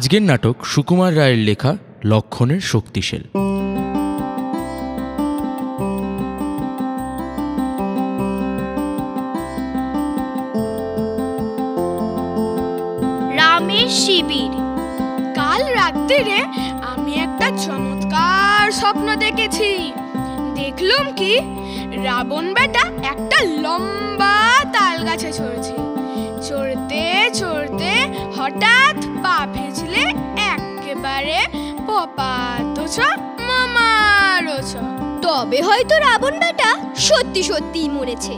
আজকের নাটক সুকুমার রায়ের লেখা লক্ষণের শক্তিশীল। রামের শিবির। কাল রাত্রিরে আমি একটা চমৎকার স্বপ্ন দেখেছি। দেখলুম কি? রাবণ বেটা একটা লম্বা তাল গাছে চড়ছে চড়তে চড়তে হঠাৎ পা ফেছলে একেবারে পপাতোছ মামারোছ তবে হয়তো রাবণ বেটা সত্যি সত্যিই মরেছে।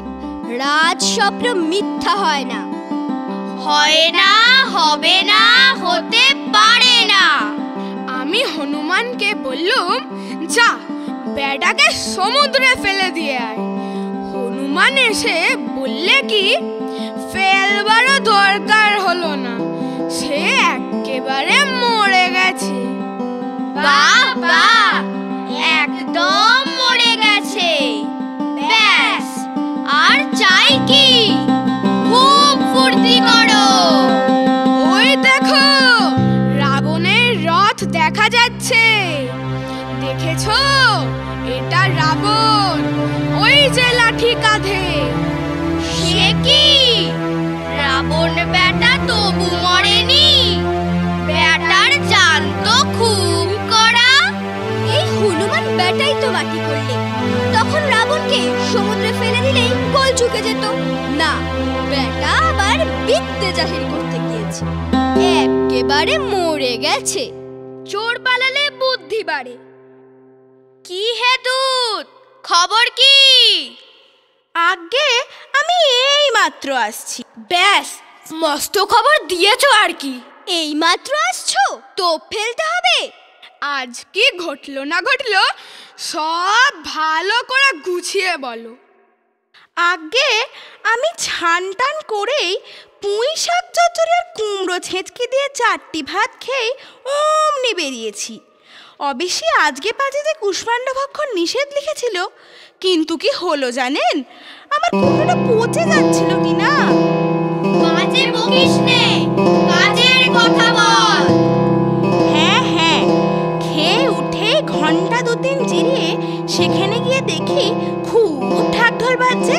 রাজ স্বপ্ন মিথ্যা হয় না। হয় না হবে না হতে পারে না। আমি হনুমানকে বললুম যা বেটাকে সমুদ্রে ফেলে দিয়ে আয়। হনুমান এসে বললে কি ফেলবারও দরকার হলো না। সে একেবারে মরে গেছে। বাহ বাহ একদম মরে গেছে। ব্যাস আর চাই কি? খুব ফুর্তি করো। ওই দেখো রাবণের রথ দেখা যাচ্ছে। দেখেছ? এটা রাবণ। ওই যে লাঠি কাঁধে তবু মরেনি। বেটার জান তো খুব করা এই হনুমান বেটাই তো বাটি করলে। তখন রাবণকে সমুদ্রে ফেলে দিলেই গোল চুকে যেত। না, বেটা আবার বিদ্যে জাহির করতে গিয়েছে। একেবারে মরে গেছে। চোর পালালে বুদ্ধি বাড়ে। কি হে দূত, খবর কি? আগে আমি এই মাত্র আসছি। ব্যাস মস্ত খবর দিয়েছ আর কি। এই মাত্র আসছো, তোপ ফেলতে হবে। আজ কি ঘটলো না ঘটলো, সব ভালো করে গুছিয়ে বলো। আগে আমি ছান টান করেই পুঁই শাক চচ্চড়ি আর কুমড়ো ছেঁচকি দিয়ে চারটি ভাত খেয়ে অমনি বেরিয়েছি। অবশ্যই আজকে পাজে যে কুষ্মাণ্ড ভক্ষণ নিষেধ লিখেছিল, কিন্তু কি হলো জানেন? আমার কুমড়োটা পচে যাচ্ছিল কি না বাজে বকিস নে। কাজের কথা বল। হ্যাঁ হ্যাঁ। খেয়ে উঠে ঘণ্টা দু তিন জিরিয়ে সেখানে গিয়ে দেখি খুব ঢাকঢোল বাজছে।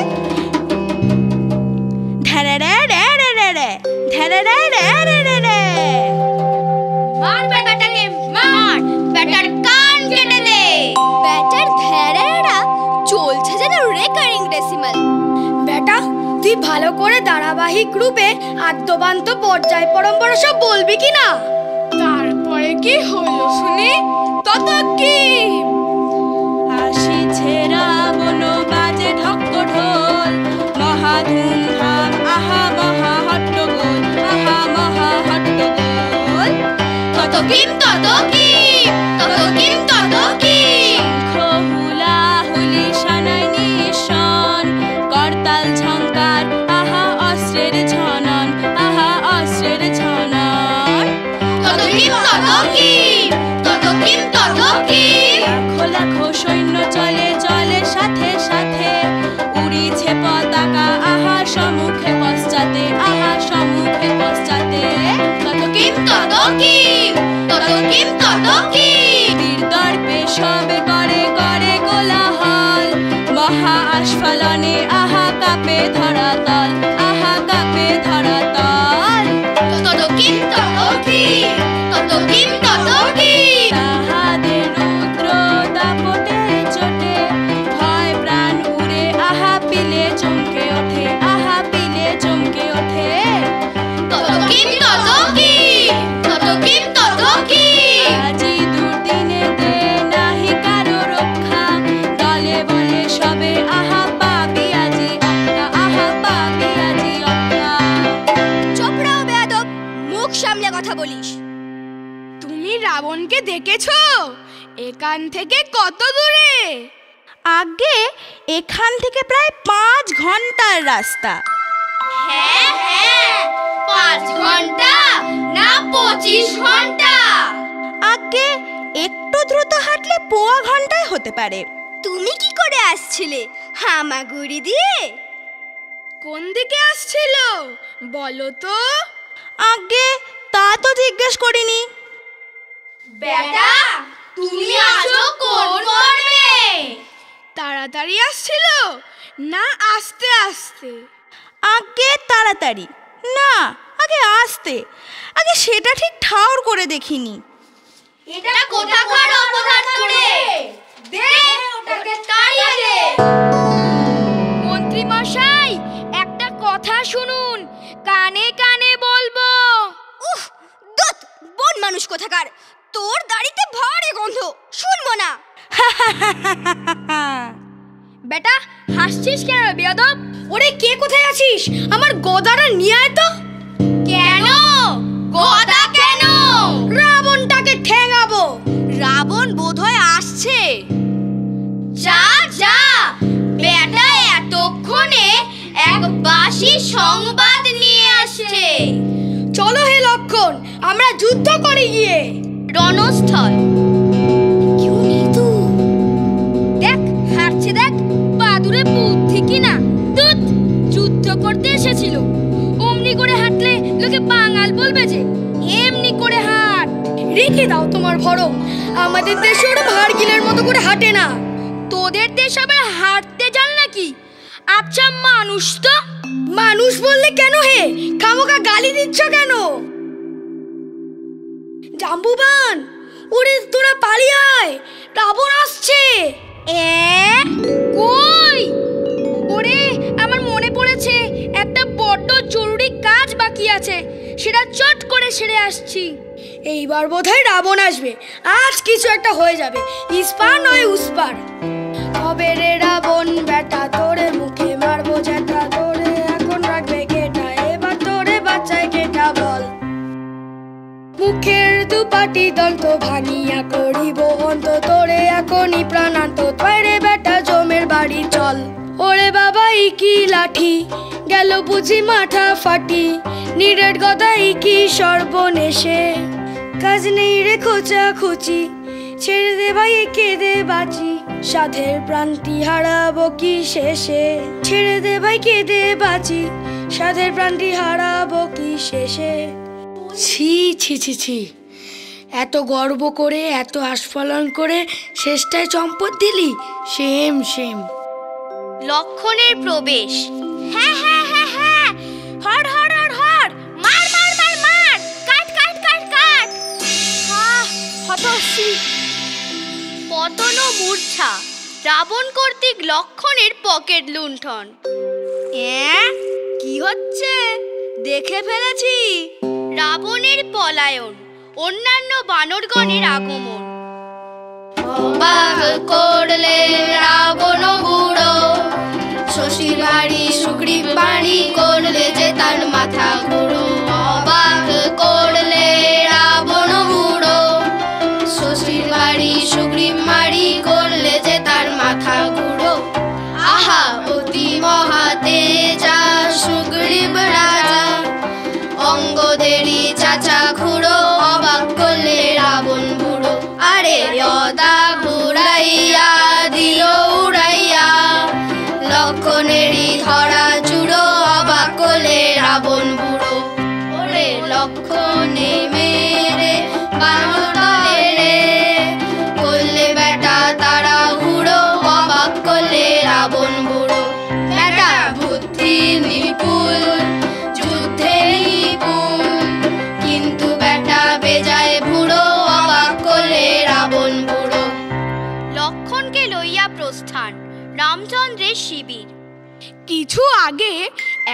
ধ্যারারা র্যা র্যা র্যা র্যা, তুই ভালো করে ধারাবাহিক রূপে আদ্যবান্ত পর্যায় পরম্পরা সব বলবি কি না? তারপরে কি হলো শুনি? তত কি আসিছে রাবণ বাজে ঢোল মহা ধুমধাম আহা মহা হট্টগোল, আহা মহা হট্টগোল। তত তত কিম রাবণকে দেখেছ? এখান থেকে কত দূরে? আগে এখান থেকে প্রায় পাঁচ ঘণ্টার রাস্তা। হ্যাঁ হ্যাঁ পাঁচ ঘণ্টা না পঁচিশ ঘণ্টা? আগে একটু দ্রুত হাঁটলে পোয়া ঘন্টায় হতে পারে। তুমি কি করে আসছিলে? হামাগুড়ি দিয়ে? কোন দিকে আসছিল? বলো তো। আগে তা তো জিজ্ঞেস জিজ্ঞেস করিনি। বেটা তুমি আসো কোন মর্মে তাড়াতাড়ি আসছিল? না আস্তে আস্তে। আগে তাড়াতাড়ি। না আগে আসতে। আগে সেটা ঠিক ঠাউর করে দেখিনি। এটা কোথাকার অপদার্থ রে? দে ওটাকে তাড়িয়ে দে। মন্ত্রী মশাই একটা কথা শুনুন। কানে কানে বলব। উফ দত বন মানুষ কোথাকার? তোর দাড়িতে ভরে গন্ধ শুনব না। বেটা হাসছিস কেন বেয়াদব? ওরে কে কোথায় আছিস? আমার গদাটা নিয়ে আয় তো। কেন? গদা কেন? রাবণটাকে ঠেঙাবো। রাবণ বোধহয় আসছে। যা যা। বেটা এতক্ষণে এক বাসি সংবাদ নিয়ে আসছে। চলো হে লক্ষণ আমরা যুদ্ধ করি গিয়ে। রণস্থল কেউ নেই দেখ হাঁটছে দেখ, বাদুরে বুদ্ধি কিনা। দুধ যুদ্ধ করতে এসেছিল। অমনি করে হাঁটলে লোকে বাঙাল বলবে যে, এমনি করে হাঁট। রেখে দাও তোমার ভরম। আমাদের দেশে ওরা ভারগিলের মতো করে হাঁটে না। তোদের দেশ আবার হাঁটতে জান নাকি আচ্ছা মানুষ তো। মানুষ বললে কেন হে? খামোকা গালি দিচ্ছ কেন? জাম্বুবান ওরে তোরা পালিয়ে আয় রাবণ আসছে। এ? কই? ওরে আমার মনে পড়েছে একটা বড্ড জরুরি কাজ বাকি আছে সেটা চট করে সেরে আসছি। এইবার বোধহয় রাবণ আসবে আজ কিছু একটা হয়ে যাবে ইস্পার নয় উস্পার। হবে রে রাবণ বেটা তোরে মুখে মুখের দুপাটি দন্ত ভাঙিয়া করিব অন্ত তোরে এখনই প্রাণান্ত। তৈরে বেটা জমের বাড়ি চল। ওরে বাবা কি লাঠি? গেল বুঝি মাথা ফাটি। নিরেট গদা কি সর্বনেশে? কাজ নেই রে খোঁচা খুচি। ছেড়ে দে ভাই, একে দে বাঁচি। সাধের প্রান্তি হারাবো কি শেষে? ছেড়ে দে ভাই, কে দে বাঁচি? সাধের প্রান্তি হারাবো কি শেষে? ছি ছি ছি ছি। এত গর্ব করে, এত আস্ফলন করে শেষটায় চম্পট দিলি? Same same. লক্ষণের প্রবেশ। হর হর হর হর মার মার পতন মূর্ছা। রাবণ কর্তৃক লক্ষণের পকেট লুণ্ঠন। কি হচ্ছে? দেখে ফেলেছি। রাবণের পলায়ন, অন্যান্য বানরগণের আগমন। করলে রাবণ বুড়ো শশীর বাড়ি সুগ্রীব বাড়ি করলে যে তার মাথা ঘুরো। কিছু আগে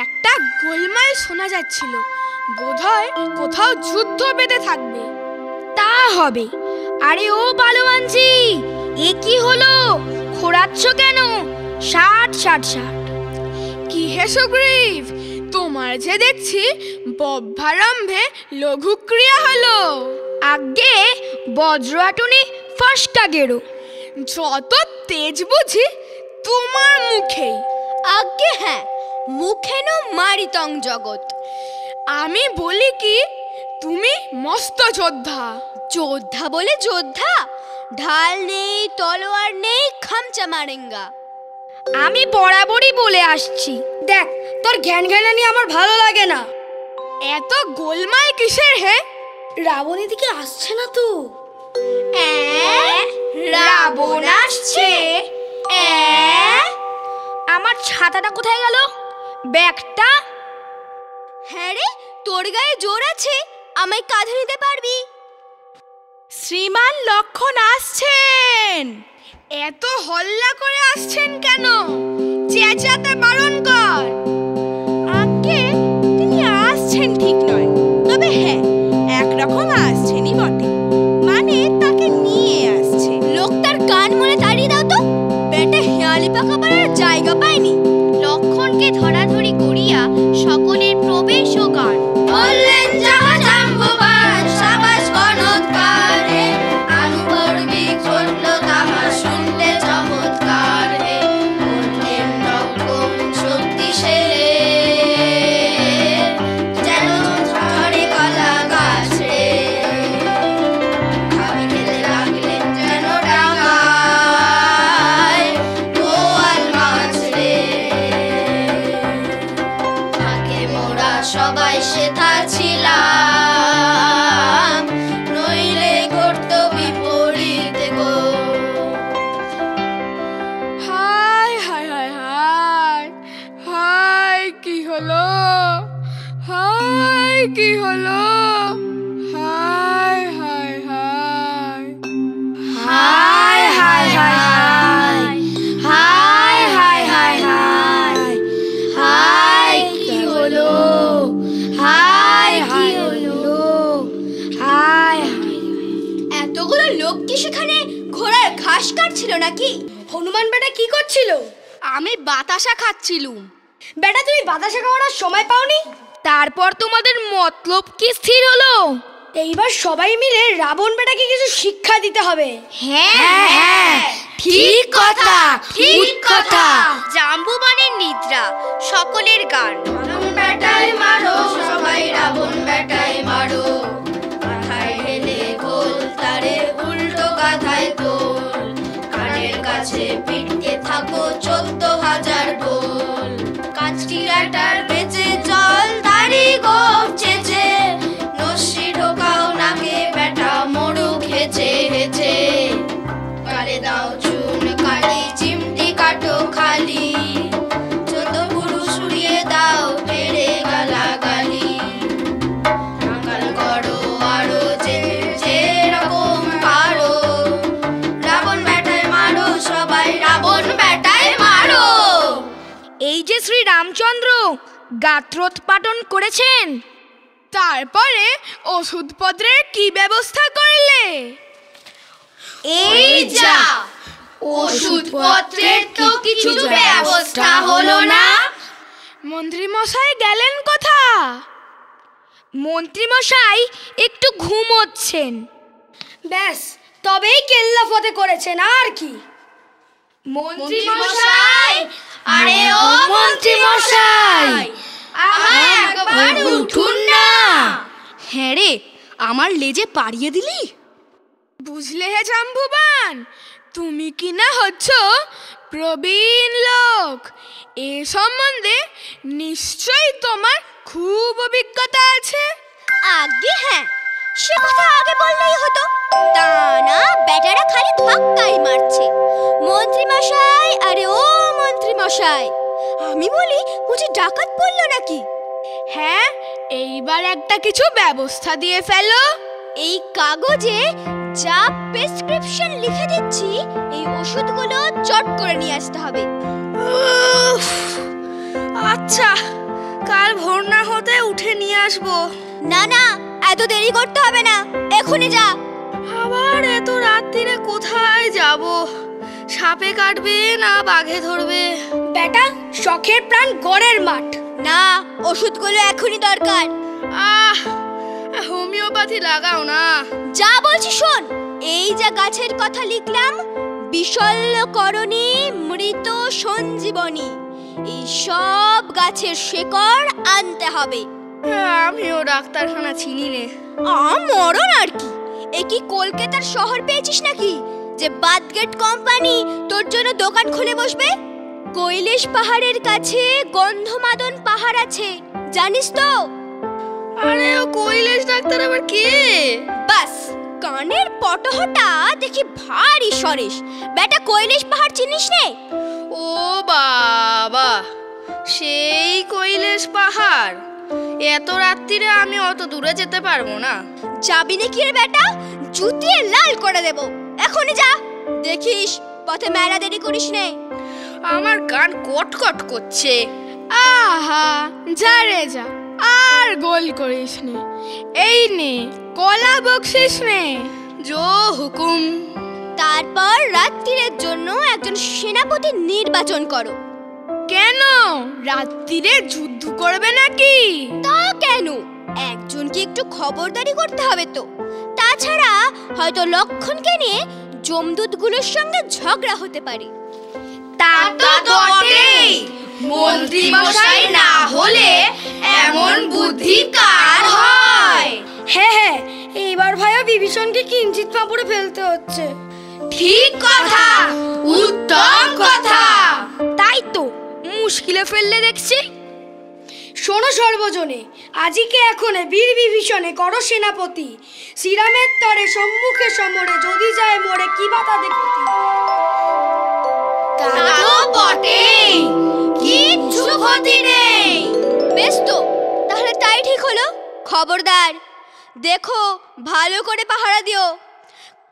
একটা গোলমাল শোনা যাচ্ছিল। বোধহয় কোথাও যুদ্ধ বেঁধে থাকবে। তা হবে। আরে ও পালোয়ানজি এ কি হলো? খোরাচ্ছ কেন? ষাট ষাট ষাট। কি হে সুগ্রীব, তোমার যে দেখছি বভ্যারম্ভে লঘুক্রিয়া হলো। আগে বজ্রাটুনি ফসকা গেরো যত তেজ বুঝি তোমার মুখেই। আজ্ঞে হ্যাঁ মুখেন মারিতং জগৎ। আমি বলি কি তুমি মস্ত যোদ্ধা। যোদ্ধা বলে যোদ্ধা? ঢাল নেই তলোয়ার নেই খামচা মারেঙ্গা। আমি বরাবরই বলে আসছি। দেখ তোর জ্ঞান জ্ঞানানি আমার ভালো লাগে না। এত গোলমাল কিসের হে? রাবণ এদিকে আসছে না তো। রাবণ আসছে। ছাতাটা কোথায় গেল? ব্যাগটা? হ্যাঁ রে, তোর গায়ে জোর আছে। আমায় কাঁধে নিতে পারবি? শ্রীমান লক্ষণ আসছেন। এত হল্লা করে আসছেন কেন? চেঁচাতে বারণ কর। আগে তিনি আসছেন ঠিক নয়। তবে হ্যাঁ একরকম আসছেনই হেয়ালি পাকা জায়গা পায়নি লক্ষণকে ধরাধরি করিয়া সকলের ঘাস কাটছিল নাকি? হনুমান বেটা কি করছিল? আমি বাতাসা খাচ্ছিলুম। বেটা তুমি বাতাসা খাওয়ার সময় পাওনি? তারপর তোমাদের মতলব কি স্থির হলো? এইবার সবাই মিলে রাবণ বেটাকে কিছু শিক্ষা দিতে হবে। হ্যাঁ হ্যাঁ ঠিক কথা ঠিক কথা। জাম্বুবানের নিদ্রা সকলের গান। রাবণ বেটাই মারো সবাই রাবণ বেটাই মারো। পিটকে থাকো চোদ্দ হাজার গোল। কাঁচটি আটার রামচন্দ্র গাত্রোৎপাটন করেছেন। তারপরে ওষুধপত্রের কি ব্যবস্থা করলে? এই যা ওষুধপত্রের তো কিছু ব্যবস্থা হলো না। মন্ত্রী মশাই গেলেন কোথা মন্ত্রী মশাই একটু ঘুমোচ্ছেন। ব্যাস তবেই কেল্লা ফতে করেছেন আর কি। মন্ত্রী মশাই আরে ও মন্ত্রী মশাই আহা একবার উঠুন না। হ্যাঁ রে আমার লেজে পাড়িয়ে দিলি? বুঝলে হে জাম্বুবান তুমি কি না হচ্ছ প্রবীণ লোক? এ সম্বন্ধে নিশ্চয়ই তোমার খুব অভিজ্ঞতা আছে। আগে হ্যাঁ। সে কথা আগে বললেই হতো। তা না বেটারা খালি ধাক্কাই মারছে। মন্ত্রী মশাই আরে ও মন্ত্রী মশাই আমি বলি বুঝি ডাকাত পড়ল নাকি? হ্যাঁ এইবার একটা কিছু ব্যবস্থা দিয়ে ফেলো। এই কাগজে যা প্রেসক্রিপশন লিখে দিচ্ছি এই ওষুধগুলো চট করে নিয়ে আসতে হবে। আচ্ছা কাল ভোর না হতে উঠে নিয়ে আসব। না না এত দেরি করতে হবে না। এখনই যা। আবার এত রাত্রিরে কোথায় যাব? সাপে কাটবে না বাঘে ধরবে? বেটা শখের প্রাণ গড়ের মাঠ। না ওষুধগুলো এখনই দরকার। আহ হোমিওপ্যাথি লাগাও না। যা বলছি শোন এই যা গাছের কথা লিখলাম বিশল্যকরণী মৃত সঞ্জীবনী এই সব গাছের শেকড় আনতে হবে। আমিও ডাক্তারখানা চিনি নে। মরণ আর কি? এ কি কলকাতার শহর পেয়েছিস নাকি? যে বাদগেট কোম্পানি তোর জন্য দোকান খুলে বসবে? কৈলেশ পাহাড়ের কাছে গন্ধমাদন পাহাড় আছে জানিস তো? আরে ও কৈলেশ ডাক্তার আবার কে? ফটোহটা দেখি ভারী সরেস বেটা কৈলাস পাহাড় চিনিস নে? ও বাবা সেই কৈলাস পাহাড়। এত রাত্রিরে আমি অত দূরে যেতে পারব না। যাবি নাকি রে বেটা? জুতিয়ে লাল করে দেব। এখনই যা। দেখিস পথে মেলা দেরি করিস নে। আমার গান কটকট করছে। আহা যা রে যা। আর গোল করিস নে। এই নে কলা বকশিস নে। জো হুকুম। তারপর রাত্রিরের জন্য একজন সেনাপতি নির্বাচন করো। কেন? রাত্রিরে যুদ্ধ করবে নাকি? তা কেন? একজনকে একটু খবরদারি করতে হবে তো। তাছাড়া হয়তো লক্ষণকে নিয়ে জমদূতগুলোর সঙ্গে ঝগড়া হতে পারে। তা তো বটেই। মন্ত্রী মশাই না হলে এমন বুদ্ধি কার হয়? হ্যাঁ হ্যাঁ এইবার ভাইয়া বিভীষণকে কিঞ্চিত পাপড়ে ফেলতে হচ্ছে। ঠিক কথা উত্তম কথা। মুশকিলে ফেললে দেখছি। শোনো সর্বজনে আজিকে এখনে বীর বিভীষণে কর সেনাপতি। শ্রীরামের তরে সম্মুখে সমরে যদি যায় মোরে কি বা তাদের ক্ষতি? তা বটেই কিচ্ছু ক্ষতি নেই। বেশ তো তাহলে তাই ঠিক হলো। খবরদার দেখো ভালো করে পাহারা দিও।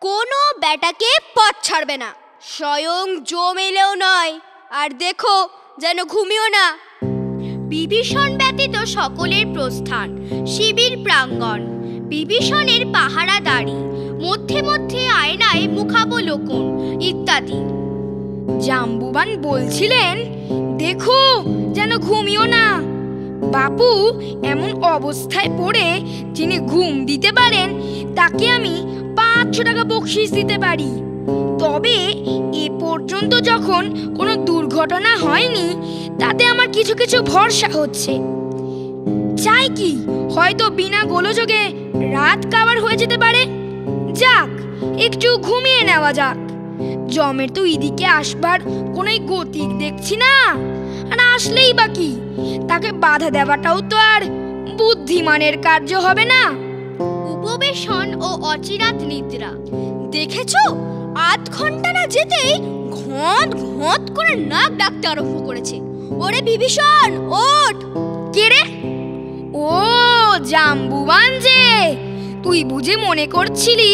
কোনো ব্যাটাকে পথ ছাড়বে না স্বয়ং জম এলেও নয়। আর দেখো যেন ঘুমিও না। বিভীষণ ব্যতীত সকলের প্রস্থান, শিবির প্রাঙ্গণ। বিভীষণের পাহারাদারি মধ্যে মধ্যে আয়নায় মুখাবলোকন ইত্যাদি। জাম্বুবান বলছিলেন, দেখো, যেন ঘুমিও না। বাপু এমন অবস্থায় পড়ে যিনি ঘুম দিতে পারেন, তাকে আমি পাঁচশো টাকা বকশিস দিতে পারি। তবে পর্যন্ত যখন কোনো দুর্ঘটনা হয়নি, তাতে আমার কিছু কিছু ভরসা হচ্ছে। চাই কি, হয়তো বিনা গোলযোগে রাত কাবার হয়ে যেতে পারে? যাক, একটু ঘুমিয়ে নেওয়া যাক। জমের তো এদিকে আসবার কোনো গতিক দেখছি না। আর আসলেই বা কি, তাকে বাধা দেওয়াটাও তো আর বুদ্ধিমানের কার্য হবে না। উপবেশন ও অচিরাত নিদ্রা। দেখেছ? আধ ঘণ্টা না যেতেই ঘট ঘট করে নাক ডাকতে আরম্ভ করেছে। ওরে বিভীষণ, ওঠ। কে রে? ও জাম্বুবান যে, তুই বুঝে মনে করছিলি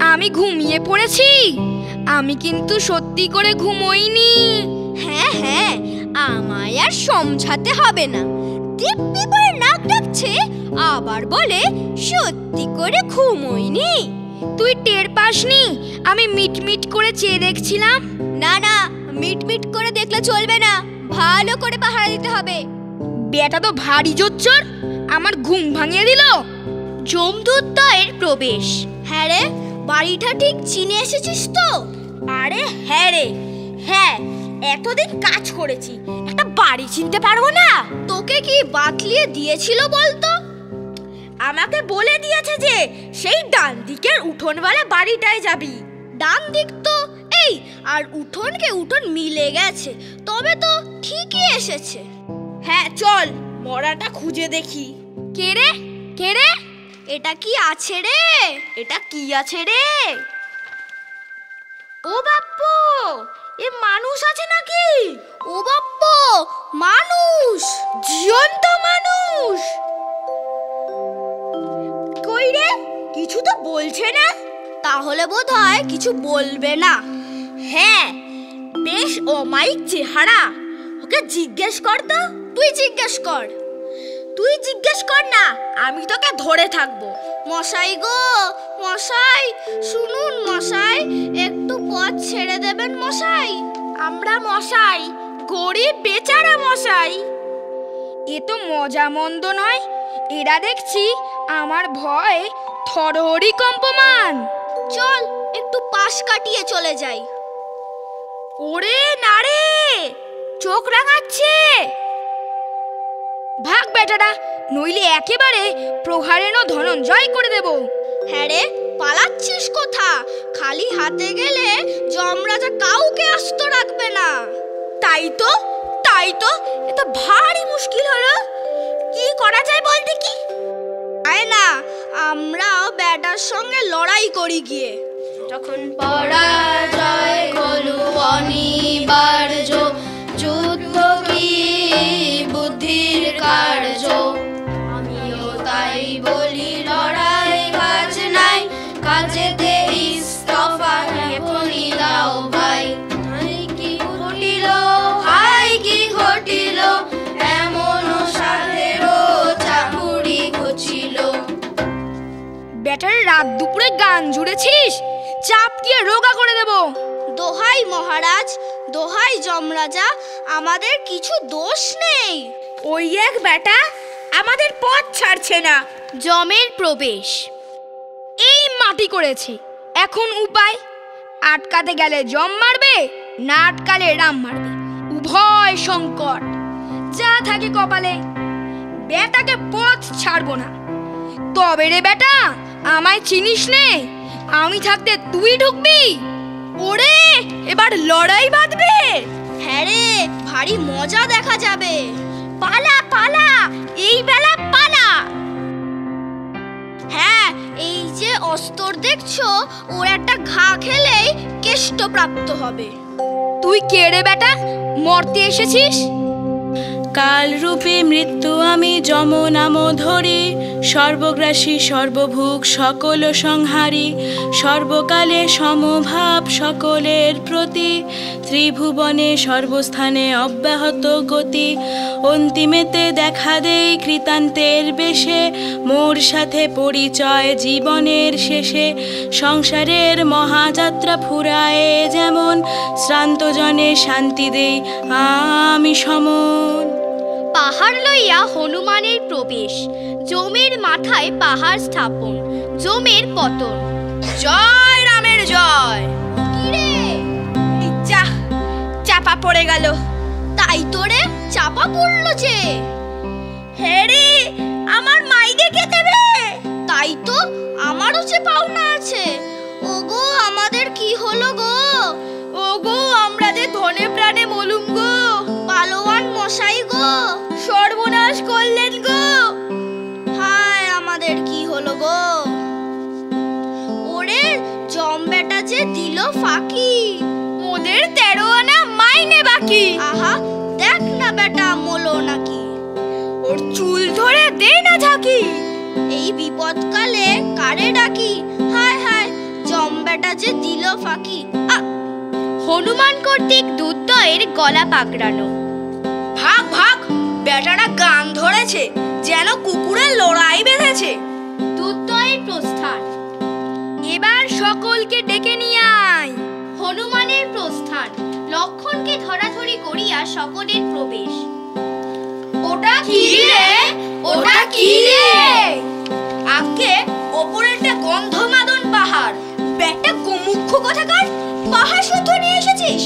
আমি ঘুমিয়ে পড়েছি? আমি কিন্তু সত্যি করে ঘুমোইনি। হ্যাঁ হ্যাঁ আমায় আর সমঝাতে হবে না। দিব্যি করে নাক ডাকছে, আবার বলে, সত্যি করে ঘুমোইনি। তুই টের পাসনি? আমি মিটমিট করে চেয়ে দেখছিলাম। না না মিট মিট করে দেখলে চলবে না। ভালো করে পাহারা দিতে হবে। বেটা তো ভারী জোচ্চর। আমার ঘুম ভাঙিয়ে দিল। যমদূতদয়ের প্রবেশ। হ্যাঁ রে বাড়িটা ঠিক চিনে এসেছিস তো? আরে হ্যাঁ রে। হ্যাঁ এতদিন কাজ করেছি। একটা বাড়ি চিনতে পারব না? তোকে কি বাতলিয়ে দিয়েছিল বলতো? আমাকে বলে দিয়েছে যে সেই ডান দিকের উঠোনওয়ালা বাড়িটায় যাবি। ডান দিক তো এই, আর উঠোনকে উঠোন মিলে গেছে, তবে তো ঠিকই এসেছে। হ্যাঁ চল, মরাটা খুঁজে দেখি। কে রে? কে রে? এটা কি আছে রে? এটা কি আছে রে? ও বাপ্পু, এ মানুষ আছে নাকি? ও বাপ্পো, মানুষ, জীবন্ত মানুষ। কিছু তো বলছে না? তাহলে বোধ হয় কিছু বলবে না। হ্যাঁ বেশ অমায়িক চেহারা। ওকে জিজ্ঞেস কর তো, তুই জিজ্ঞেস কর। তুই জিজ্ঞেস কর না, আমি তোকে ধরে থাকব। মশাই গো, মশাই, শুনুন মশাই, একটু পথ ছেড়ে দেবেন মশাই? আমরা মশাই, গরিব বেচারা মশাই। এ তো মজা মন্দ নয়। এরা দেখছি আমার ভয় থরহরি কম্পমান। চল একটু পাশ কাটিয়ে চলে যাই। ওরে না রে চোখ রাঙাচ্ছে। ভাগ বেটারা নইলে একেবারে প্রহারেণ ধনঞ্জয় করে দেব। হ্যাঁ রে পালাচ্ছিস কোথা? খালি হাতে গেলে যমরাজা কাউকে আস্ত রাখবে না। তাই তো তাই তো? এটা ভারী মুশকিল হলো। কি করা যায় বল দেখি। আয় না আমরাও ব্যাটার সঙ্গে লড়াই করি গিয়ে। যখন পরাজয় হলো অনিবার্য, যুদ্ধ কি বুদ্ধির কার্য? রাত গান জুড়েছিস? চাপ দিয়ে রোগা করে দেব। দোহাই মহারাজ দোহাই যমরাজা আমাদের কিছু দোষ নেই। ওই এক ব্যাটা আমাদের পথ ছাড়ছে না। জমের প্রবেশ। এই মাটি করেছে। এখন উপায়? আটকাতে গেলে জম মারবে না আটকালে রাম মারবে। উভয় সংকট। যা থাকে কপালে। বেটাকে পথ ছাড়বো না। তবে রে বেটা আমায় চিনিস নে? আমি থাকতে তুই ঢুকবি? ওরে এবার লড়াই বাঁধবে। হ্যাঁ রে ভারী মজা দেখা যাবে। পালা পালা এই বেলা পালা। হ্যাঁ এই যে অস্তর দেখছ ওর একটা ঘা খেলেই কেষ্ট প্রাপ্ত হবে। তুই কে রে বেটা? মরতে এসেছিস? কালরূপে মৃত্যু আমি যম নাম ধরি সর্বগ্রাসী সর্বভূক সকল সংহারী, সর্বকালে সমভাব, সকলের প্রতি, ত্রিভুবনে সর্বস্থানে অব্যাহত গতি, অন্তিমেতে দেখা দেই কৃতান্তের বেশে, মোর সাথে পরিচয় জীবনের শেষে, সংসারের মহাযাত্রা ফুরায়ে যেমন, শ্রান্তজনে শান্তি দেই আমি সমন। পাহাড় লইয়া হনুমানের প্রবেশ। জমের মাথায় পাহাড় স্থাপন জমির পতন। জয় রামের জয়। যা চাপা পড়ে গেল। তাই তোরে চাপা পড়ল যে। হেরি আমার মাইকে কে দেবে? তাই তো আমারও যে পাওনা আছে। ওগো আমাদের কি হলো গো? ফাঁকি। ওদের তেরো আনা মাইনে বাকি। আহা, দেখ না বেটা, মলো নাকি। ওর চুল ধরে দে না ঝাঁকি। এই বিপদকালে কারে ডাকি? হায় হায়, জম বেটা যে দিল ফাঁকি। হনুমান কর্তৃক দুধদয়ের গলা পাকড়ানো। ভাগ ভাগ, বেটারা গান ধরেছে, যেন কুকুরের লড়াই বেঁধেছে। দুধদয়ের প্রস্থান। এবার সকলকে ডেকে নিয়ে হনুমানের প্রস্থান। লক্ষণকে ধরাধরি করিয়া সকলের প্রবেশ। ওটা কি রে? ওটা কি রে? আগে ওপরে একটা গন্ধমাদন পাহাড়। ব্যাটা গোমুখ্য কথাকার? পাহাড় শুদ্ধ নিয়ে এসেছিস?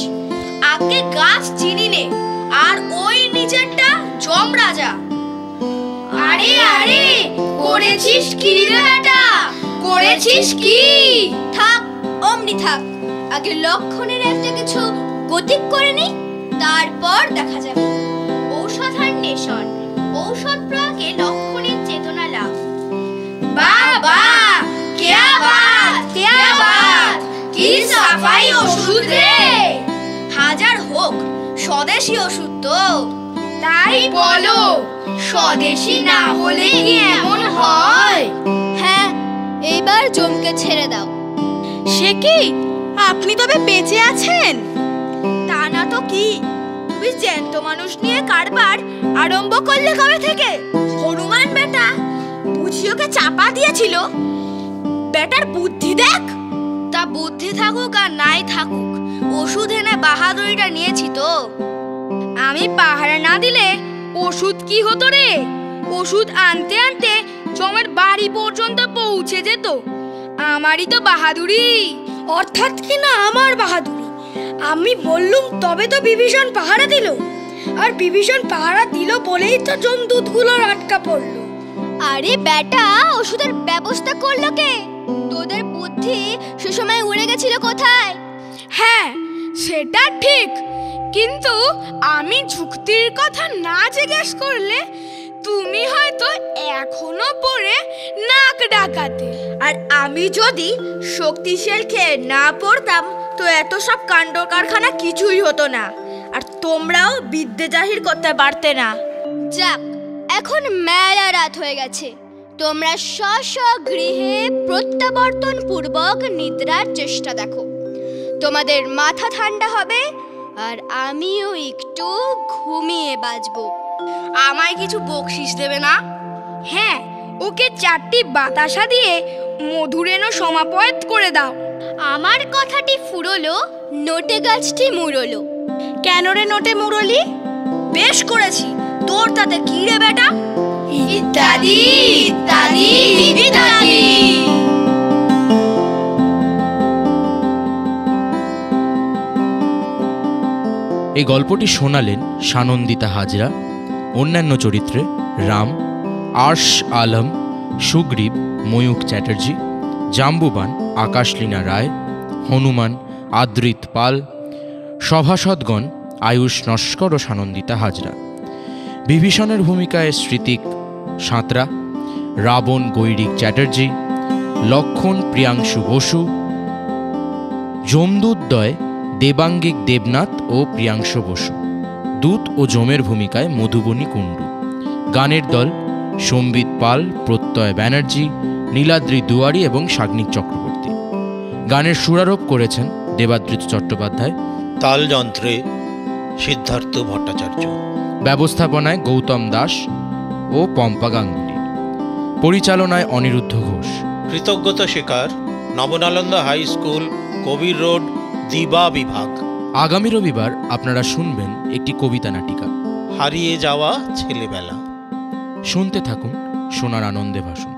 আগে গাছ চিনি নে। আর ওই নিচেরটা জম রাজা। আরে আরে, করেছিস কি রে বেটা? করেছিস কি? থাক, অমনি থাক। আগে লক্ষণের একটা কিছু গতিক করে নেই, তারপর দেখা যাবে। ঔষধান্বেষণ, ঔষধ প্রয়োগে লক্ষণের চেতনা লাভ। বাবা কেয়া বাত কেয়া বাত, কি সাফাই ওষুধ রে? হাজার হোক, স্বদেশী ওষুধ তো। তাই বলো, স্বদেশী না হলে কি এমন হয়? হ্যাঁ এইবার জমকে ছেড়ে দাও। সে কি আপনি তবে বেঁচে আছেন? তা না তো কি? তুই জ্যান্ত মানুষ নিয়ে কারবার আরম্ভ করলে কবে থেকে? হনুমান বেটা, বুঝি ওকে চাপা দিয়েছিল? বেটার বুদ্ধি দেখ। তা বুদ্ধি থাকুক আর নাই থাকুক, ওষুধ এনে বাহাদুরিটা নিয়েছি তো। আমি পাহাড়ে না দিলে ওষুধ কি হতো রে? ওষুধ আনতে আনতে জমের বাড়ি পর্যন্ত পৌঁছে যেত। আমারই তো বাহাদুরি। অর্থাৎ কি না আমার বাহাদুরি? আমি বললুম তবে তো বিভীষণ পাহারা দিল। আর বিভীষণ পাহারা দিল বলেই তো জমদূতগুলোর আটকা পড়ল। আরে বেটা ওষুধের ব্যবস্থা করল কে? তোদের বুদ্ধি সে সময় উড়ে গেছিল কোথায়? হ্যাঁ সেটা ঠিক। কিন্তু আমি যুক্তির কথা না জিজ্ঞেস করলে তুমি হয়তো এখনও পড়ে নাক ডাকাতে। আর আমি যদি শক্তিশাল খেয়ে না পড়তাম, তো এত সব কাণ্ড কারখানা কিছুই হতো না। আর তোমরাও বিদ্যে জাহির করতে পারতে না। যাক, এখন মেলা রাত হয়ে গেছে। তোমরা স্ব গৃহে প্রত্যাবর্তন পূর্বক নিদ্রার চেষ্টা দেখো। তোমাদের মাথা ঠান্ডা হবে, আর আমিও একটু ঘুমিয়ে বাঁচবো আমায় কিছু বকশিস দেবে না? হ্যাঁ ওকে চারটি বাতাসা দিয়ে মধুরেণ সমাপয়েত করে দাও। আমার কথাটি ফুরলো নোটে গাছটি মুড়লো। কেন রে নোটে মুরলি বেশ করেছি। তোর তাতে কি রে বেটা? ইত্যাদি ইত্যাদি ইত্যাদি। এই গল্পটি শোনালেন সানন্দিতা হাজরা। অন্যান্য চরিত্রে রাম, আর্শ আলম, সুগ্রীব ময়ূক চ্যাটার্জি, জাম্বুবান, আকাশলীনা রায়, হনুমান, আদ্রিত পাল, সভাসদগণ, আয়ুষ নস্কর ও সানন্দিতা হাজরা। বিভীষণের ভূমিকায় স্মৃতিক সাঁতরা, রাবণ গৈরিক চ্যাটার্জি, লক্ষণ প্রিয়াংশু বসু যমদূতদ্বয় দেবাঙ্গিক দেবনাথ ও প্রিয়াংশু বসু। দূত ও যমের ভূমিকায় মধুবনী কুণ্ডু। গানের দল সম্বিত পাল প্রত্যয় ব্যানার্জি নীলাদ্রি দুয়ারি এবং সাগ্নিক চক্রবর্তী। গানের সুরারোপ করেছেন দেবাদ্রিত চট্টোপাধ্যায়। তালযন্ত্রে সিদ্ধার্থ ভট্টাচার্য। ব্যবস্থাপনায় গৌতম দাস ও পম্পা গাঙ্গুলি। পরিচালনায় অনিরুদ্ধ ঘোষ। কৃতজ্ঞতা স্বীকার Nabanalanda high school Kabir road দিবা বিভাগ। আগামী রবিবার আপনারা শুনবেন একটি কবিতা নাটিকা। হারিয়ে যাওয়া ছেলেবেলা। শুনতে থাকুন সোনার আনন্দে ভাষণ